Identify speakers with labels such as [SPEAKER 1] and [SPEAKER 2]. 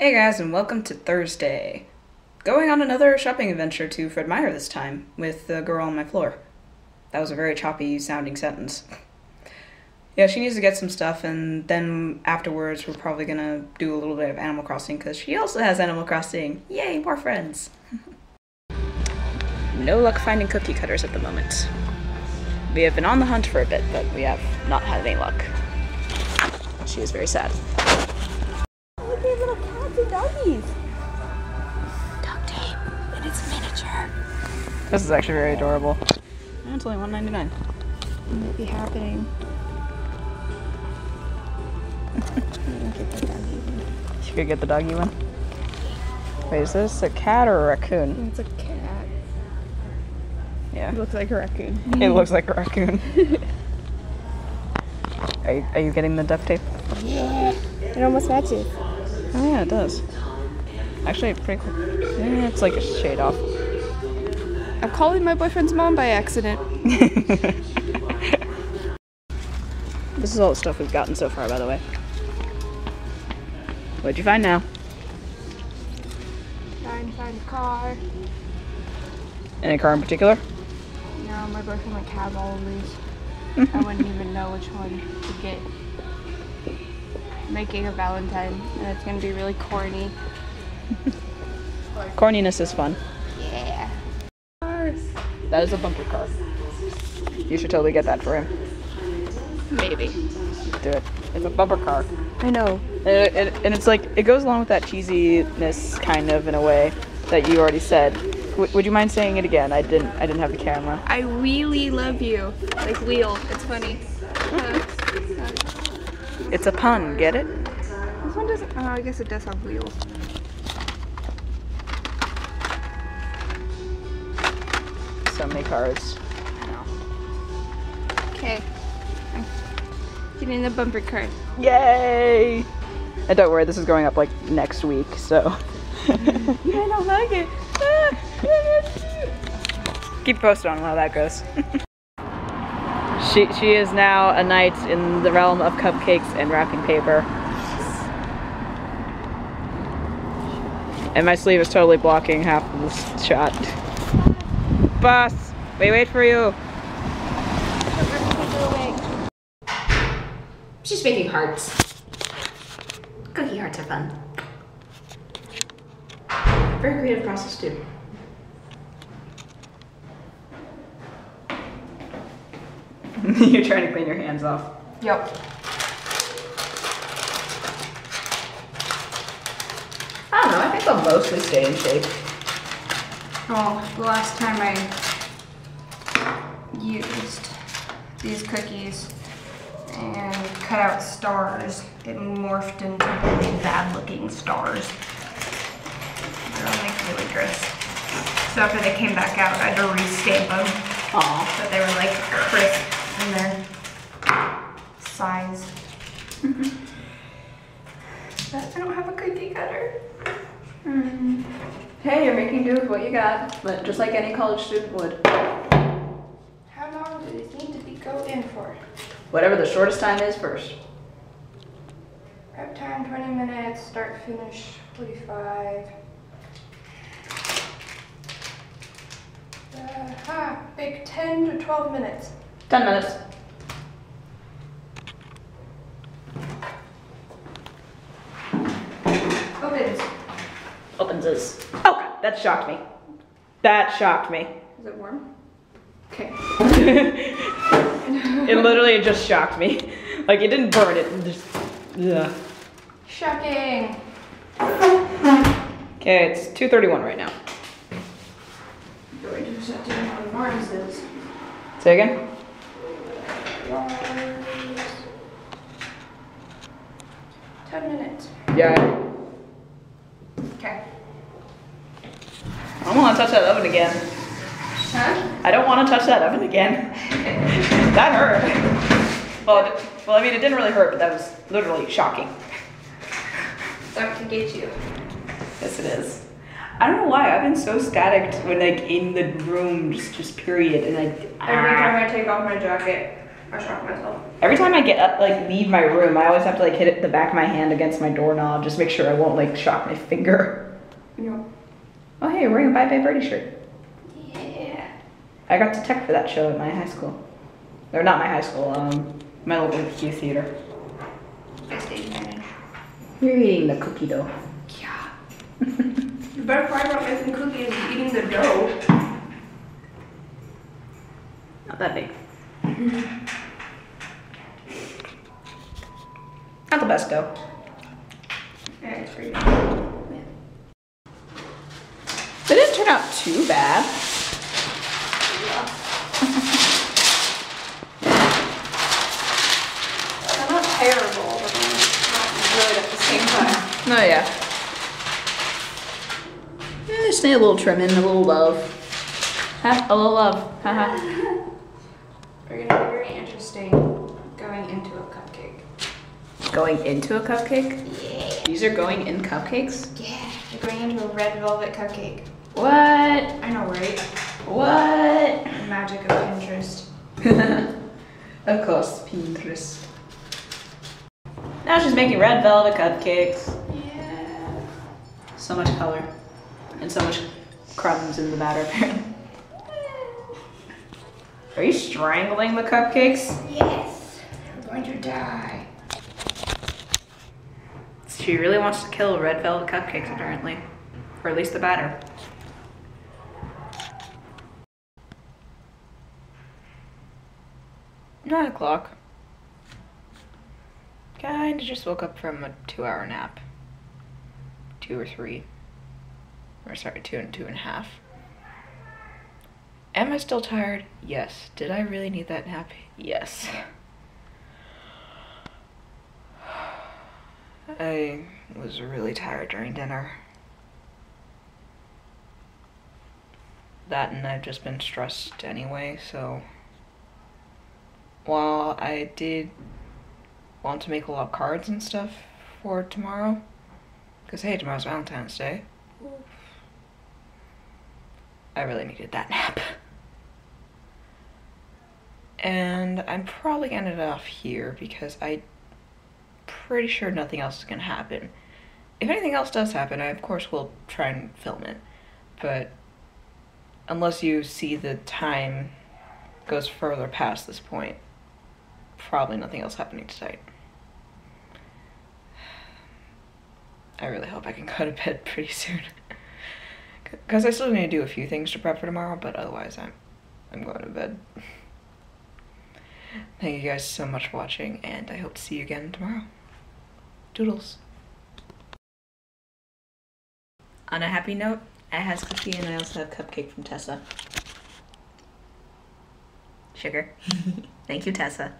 [SPEAKER 1] Hey guys, and welcome to Thursday. Going on another shopping adventure to Fred Meyer this time with the girl on my floor. That was a very choppy sounding sentence. Yeah, she needs to get some stuff, and then afterwards, we're probably gonna do a little bit of Animal Crossing because she also has Animal Crossing. Yay, more friends! no luck finding cookie cutters at the moment. We have been on the hunt for a bit, but we have not had any luck. She is very sad.
[SPEAKER 2] Look at little cats and doggies.
[SPEAKER 1] duct tape and it's miniature. This is actually very adorable. And it's only one ninety nine.
[SPEAKER 2] What might be happening?
[SPEAKER 1] You could get the doggy one. Wait, is this a cat or a raccoon?
[SPEAKER 2] It's a cat.
[SPEAKER 1] Yeah.
[SPEAKER 2] It looks like a raccoon.
[SPEAKER 1] It looks like a raccoon. are, you, are you getting the duct tape?
[SPEAKER 2] Yeah. It almost matches.
[SPEAKER 1] Oh yeah, it does. Actually, pretty cool. Yeah, it's like a shade off.
[SPEAKER 2] I'm calling my boyfriend's mom by accident.
[SPEAKER 1] This is all the stuff we've gotten so far, by the way. What'd you find now?
[SPEAKER 2] Trying to find a car.
[SPEAKER 1] Any car in particular?
[SPEAKER 2] No, my boyfriend like has all of these. I wouldn't even know which one to get. Making a Valentine, and it's gonna be really corny.
[SPEAKER 1] Corniness is fun.
[SPEAKER 2] Yeah. Cars.
[SPEAKER 1] That is a bumper car. You should totally get that for him.
[SPEAKER 2] Maybe.
[SPEAKER 1] Do it. It's a bumper car.
[SPEAKER 2] I know.
[SPEAKER 1] And, it, it- and it's like, it goes along with that cheesiness kind of in a way that you already said. W- would you mind saying it again? I didn't, I didn't have the camera.
[SPEAKER 2] I really love you. Like wheel. It's funny. Uh,
[SPEAKER 1] It's a pun, get it?
[SPEAKER 2] This one doesn't. Oh, I guess it does have wheels.
[SPEAKER 1] So many cars.
[SPEAKER 2] Okay. Get in the bumper car.
[SPEAKER 1] Yay! And don't worry, this is going up like next week, so.
[SPEAKER 2] I don't like it.
[SPEAKER 1] Keep posted on how that goes. She she is now a knight in the realm of cupcakes and wrapping paper. And my sleeve is totally blocking half of this shot. Boss, we wait for you.
[SPEAKER 3] She's making hearts. Cookie hearts are fun. Very creative process too.
[SPEAKER 1] You're trying to clean your hands off.
[SPEAKER 2] Yep.
[SPEAKER 1] I don't know, I think they'll mostly stay in shape.
[SPEAKER 2] Well, the last time I used these cookies and cut out stars, it morphed into really bad looking stars. They're like really gross. So after they came back out, I had to restamp them.
[SPEAKER 1] Aw.
[SPEAKER 2] But they were like crisp in their size. but I don't have a cookie cutter. Hmm.
[SPEAKER 1] Hey, you're making do with what you got, but just like any college student would.
[SPEAKER 2] How long do these need to be go in for?
[SPEAKER 1] Whatever the shortest time is first.
[SPEAKER 2] Prep time 20 minutes, start finish 45. Uh, ha, big 10 to 12 minutes.
[SPEAKER 1] 10 minutes.
[SPEAKER 2] Opens.
[SPEAKER 1] Opens is. Oh, God, that shocked me. That shocked me.
[SPEAKER 2] Is it warm? Okay.
[SPEAKER 1] It literally just shocked me. Like, it didn't burn, it just. Ugh.
[SPEAKER 2] Shocking.
[SPEAKER 1] Okay, it's 2.31 right now.
[SPEAKER 2] Going to set down on Mars is.
[SPEAKER 1] Say again?
[SPEAKER 2] Mars. 10 minutes.
[SPEAKER 1] Yeah.
[SPEAKER 2] Okay.
[SPEAKER 1] I don't want to touch that oven again.
[SPEAKER 2] Huh?
[SPEAKER 1] I don't want to touch that oven again. that hurt. Well, it, well, I mean, it didn't really hurt, but that was literally shocking.
[SPEAKER 2] Out can get you.
[SPEAKER 1] Yes, it is. I don't know why I've been so static when like in the room, just just period, and I
[SPEAKER 2] Every time ah. I take off my jacket, I shocked myself.
[SPEAKER 1] Every time I get up, like leave my room, I always have to like hit it, the back of my hand against my doorknob, just make sure I won't like shock my finger.
[SPEAKER 2] Yeah.
[SPEAKER 1] Oh hey, you're wearing a Bye Bye Birdie shirt.
[SPEAKER 2] Yeah.
[SPEAKER 1] I got to tech for that show at my high school. Or not my high school, um, my local youth theater.
[SPEAKER 2] I stayed advantage.
[SPEAKER 1] You're eating the cookie dough.
[SPEAKER 2] Yeah. the better part about making cookies is eating the dough.
[SPEAKER 1] Not that big. Mm-hmm. Not the best dough.
[SPEAKER 2] Yeah,
[SPEAKER 1] It didn't turn out too bad.
[SPEAKER 2] They're not terrible, but not good at the same time.
[SPEAKER 1] Oh yeah. Just need a little trimming, a little love. Huh? A little love. Haha.
[SPEAKER 2] We're gonna be very interesting going into a cupcake.
[SPEAKER 1] going into a cupcake?
[SPEAKER 2] Yeah.
[SPEAKER 1] These are going in cupcakes?
[SPEAKER 2] Yeah. We're going into a red velvet cupcake.
[SPEAKER 1] What?
[SPEAKER 2] I know, right?
[SPEAKER 1] What?
[SPEAKER 2] The magic of Pinterest.
[SPEAKER 1] of course, Pinterest. Now she's making red velvet cupcakes.
[SPEAKER 2] Yeah.
[SPEAKER 1] So much color. And so much crumbs in the batter, apparently. Are you strangling the cupcakes?
[SPEAKER 2] Yes. We're going to die.
[SPEAKER 1] She really wants to kill red velvet cupcakes, apparently. Or at least the batter. Nine o'clock. Kinda just woke up from a two hour nap. Two or three. Or sorry, two and two and a half. Am I still tired? Yes. Did I really need that nap? Yes. I was really tired during dinner. That and I've just been stressed anyway, so. While I did want to make a lot of cards and stuff for tomorrow, because hey, tomorrow's Valentine's Day, I really needed that nap. And I'm probably gonna end it off here because I'm pretty sure nothing else is to happen. If anything else does happen, I of course will try and film it. But unless you see the time goes further past this point, probably nothing else happening tonight. I really hope I can go to bed pretty soon. Because I still need to do a few things to prep for tomorrow, but otherwise I'm I'm going to bed. Thank you guys so much for watching, and I hope to see you again tomorrow. Doodles. On a happy note, I have cookie and I also have cupcake from Tessa. Sugar. Thank you, Tessa.